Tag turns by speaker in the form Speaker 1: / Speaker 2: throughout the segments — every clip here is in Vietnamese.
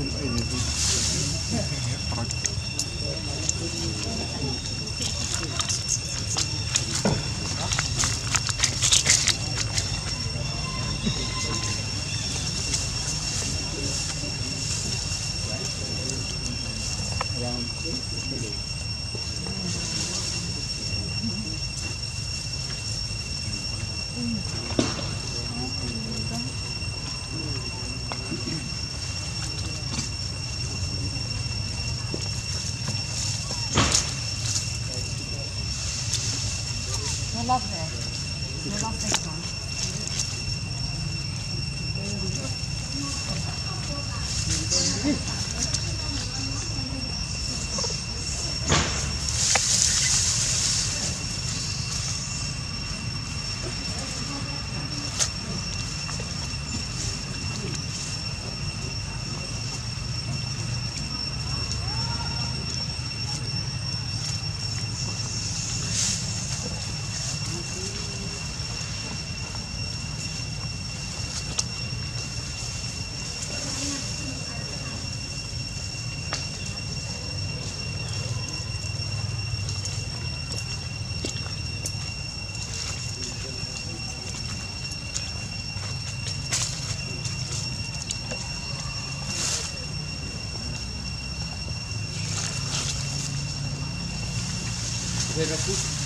Speaker 1: Não, é love this. I love this one. Mm -hmm. Nó lóc rồi nó lóc đây rồi
Speaker 2: về ra phút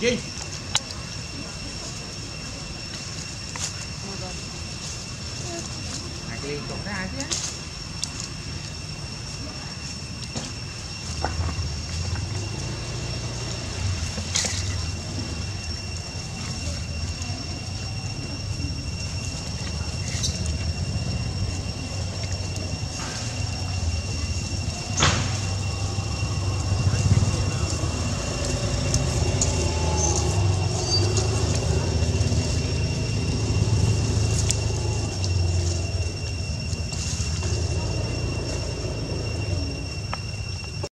Speaker 2: Gì? Hạt liên tục ra